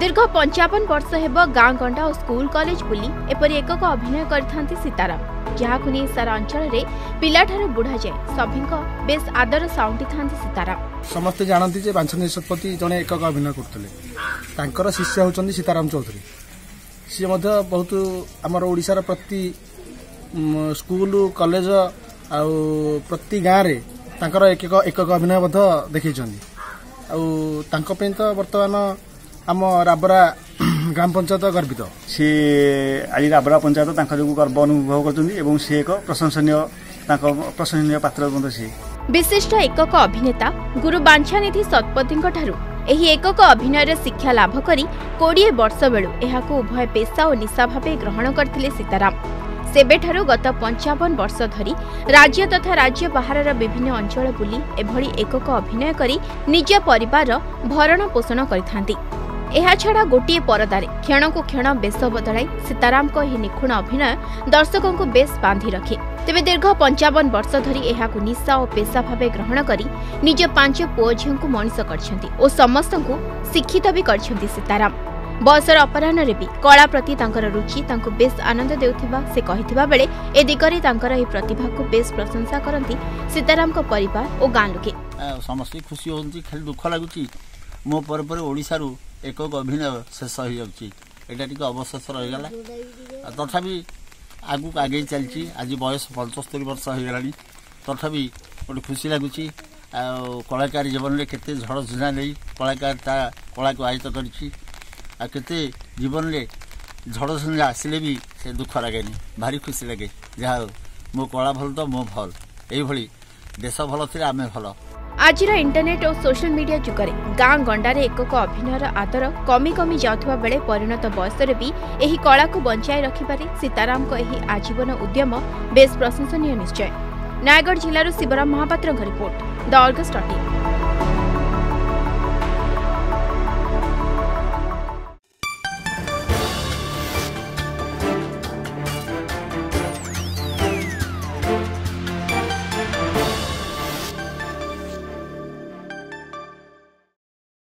ଦୀର୍ଘ ପଞ୍ଚାବନ ବର୍ଷ ହେବ ଗାଁ ଗଣ୍ଡା ଓ ସ୍କୁଲ କଲେଜ ବୁଲି ଏପରି ଏକକ ଅଭିନୟ କରିଥାନ୍ତି ସୀତାରାମ। ଯାହାକୁ ନେଇ ସାରା ଅଞ୍ଚଳରେ ପିଲାଠାରୁ ବୁଢ଼ା ଯାଏ ସଭିଙ୍କ ବେଶ୍ ଆଦର ସାଉଣ୍ଟିଥାନ୍ତି ସୀତାରାମ। ସମସ୍ତେ ଜାଣନ୍ତି ଯେ ବାଞ୍ଛନ ନିଷ୍ପତ୍ତି ଜଣେ ଏକକ ଅଭିନୟ କରୁଥିଲେ। ତାଙ୍କର ଶିଷ୍ୟ ହେଉଛନ୍ତି ସୀତାରାମ ଚୌଧୁରୀ। ସିଏ ମଧ୍ୟ ବହୁତ ଆମର ଓଡ଼ିଶାର ପ୍ରତି ସ୍କୁଲ କଲେଜ ଆଉ ପ୍ରତି ଗାଁରେ ତାଙ୍କର ଏକକ ଏକକ ଅଭିନୟ ମଧ୍ୟ ଦେଖେଇଛନ୍ତି। ଆଉ ତାଙ୍କ ପାଇଁ ତ ବର୍ତ୍ତମାନ ଆମ ରାବରା ଗ୍ରାମ ପଞ୍ଚାୟତ ଗର୍ବିତ। ସିଏ ଆଜି ରାବରା ପଞ୍ଚାୟତ ତାଙ୍କ ଯୋଗୁଁ ଗର୍ବ ଅନୁଭବ କରୁଛନ୍ତି ଏବଂ ସିଏ ଏକ ପ୍ରଶଂସନୀୟ ତାଙ୍କ ପ୍ରଶଂସନୀୟ ପାତ୍ର ମଧ୍ୟ ସିଏ। ବିଶିଷ୍ଟ ଏକକ ଅଭିନେତା ଗୁରୁ ବାଞ୍ଛାନିଧି ଶତପଥୀଙ୍କଠାରୁ ଏହି ଏକକ ଅଭିନୟର ଶିକ୍ଷା ଲାଭ କରି କୋଡ଼ିଏ ବର୍ଷ ବେଳୁ ଏହାକୁ ଉଭୟ ପେସା ଓ ନିଶା ଭାବେ ଗ୍ରହଣ କରିଥିଲେ ସୀତାରାମ। ସେବେଠାରୁ ଗତ ପଞ୍ଚାବନ ବର୍ଷ ଧରି ରାଜ୍ୟ ତଥା ରାଜ୍ୟ ବାହାରର ବିଭିନ୍ନ ଅଞ୍ଚଳ ବୁଲି ଏଭଳି ଏକକ ଅଭିନୟ କରି ନିଜ ପରିବାରର ଭରଣ ପୋଷଣ କରିଥାନ୍ତି। ଏହାଛଡ଼ା ଗୋଟିଏ ପରଦାରେ କ୍ଷଣକୁ କ୍ଷଣ ବେଶ ବଦଳାଇ ସୀତାରାମଙ୍କ ଏହି ନିଖୁଣ ଅଭିନୟ ଦର୍ଶକଙ୍କୁ ବେଶ୍ ବାନ୍ଧି ରଖେ। ତେବେ ଦୀର୍ଘ ପଞ୍ଚାବନ ବର୍ଷ ଧରି ଏହାକୁ ନିଶା ଓ ପେସା ଭାବେ ଗ୍ରହଣ କରି ନିଜ ପାଞ୍ଚ ପୁଅ ଝିଅଙ୍କୁ ମଣିଷ କରିଛନ୍ତି ଓ ସମସ୍ତଙ୍କୁ ଶିକ୍ଷିତ ବି କରିଛନ୍ତି ସୀତାରାମ। ବୟସର ଅପରାହ୍ନରେ ବି କଳା ପ୍ରତି ତାଙ୍କର ରୁଚି ତାଙ୍କୁ ବେଶ୍ ଆନନ୍ଦ ଦେଉଥିବା ସେ କହିଥିବା ବେଳେ ଏ ଦିଗରେ ତାଙ୍କର ଏହି ପ୍ରତିଭାକୁ ବେଶ୍ ପ୍ରଶଂସା କରନ୍ତି ସୀତାରାମଙ୍କ ପରିବାର ଓ ଗାଁ ଲୋକେ। ଆଉ ସମସ୍ତେ ଖୁସି ହୁଅନ୍ତି ଖାଲି ଦୁଃଖ ଲାଗୁଛି ମୋ ପରେ ପରେ ଓଡ଼ିଶାରୁ ଏକକ ଅଭିନୟ ଶେଷ ହୋଇଯାଉଛି। ଏଇଟା ଟିକେ ଅବଶେଷ ରହିଗଲା। ତଥାପି ଆଗକୁ ଆଗେଇ ଚାଲିଛି। ଆଜି ବୟସ ପଞ୍ଚସ୍ତରୀ ବର୍ଷ ହୋଇଗଲାଣି। ତଥାପି ଗୋଟେ ଖୁସି ଲାଗୁଛି। ଆଉ କଳାକାର ଜୀବନରେ କେତେ ଝଡ଼ ଝୁଣା ନେଇ କଳାକାର ତା କଳାକୁ ଆୟତ୍ତ କରିଛି। ଆଉ କେତେ ଜୀବନରେ ଝଡ଼ ଆସିଲେ ବି ସେ ଦୁଃଖ ଲାଗେନି। ଭାରି ଖୁସି ଲାଗେ। ଯାହା ହଉ ମୋ କଳା ଭଲ ତ ମୋ ଭଲ। ଏଇଭଳି ଦେଶ ଭଲ ଥିଲେ ଆମେ ଭଲ। ଆଜିର ଇଣ୍ଟରନେଟ୍ ଓ ସୋସିଆଲ ମିଡିଆ ଯୁଗରେ ଗାଁ ଗଣ୍ଡାରେ ଏକକ ଅଭିନୟର ଆଦର କମି କମି ଯାଉଥିବା ବେଳେ ପରିଣତ ବୟସରେ ବି ଏହି କଳାକୁ ବଞ୍ଚାଇ ରଖିବାରେ ସୀତାରାମଙ୍କ ଏହି ଆଜୀବନ ଉଦ୍ୟମ ବେଶ୍ ପ୍ରଶଂସନୀୟ ନିଶ୍ଚୟ। ନୟାଗଡ଼ ଜିଲ୍ଲାରୁ ଶିବରାମ ମହାପାତ୍ରଙ୍କ ରିପୋର୍ଟ ଦ ଅର୍ଗଷ୍ଟ ଅଟିନ୍